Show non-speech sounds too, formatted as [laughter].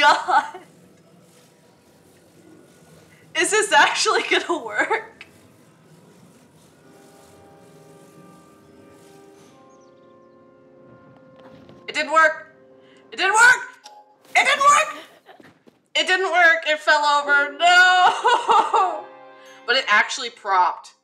god. Is this actually gonna work? It didn't work. It didn't work. It didn't work. It didn't work. It fell over. No. [laughs] But it actually propped.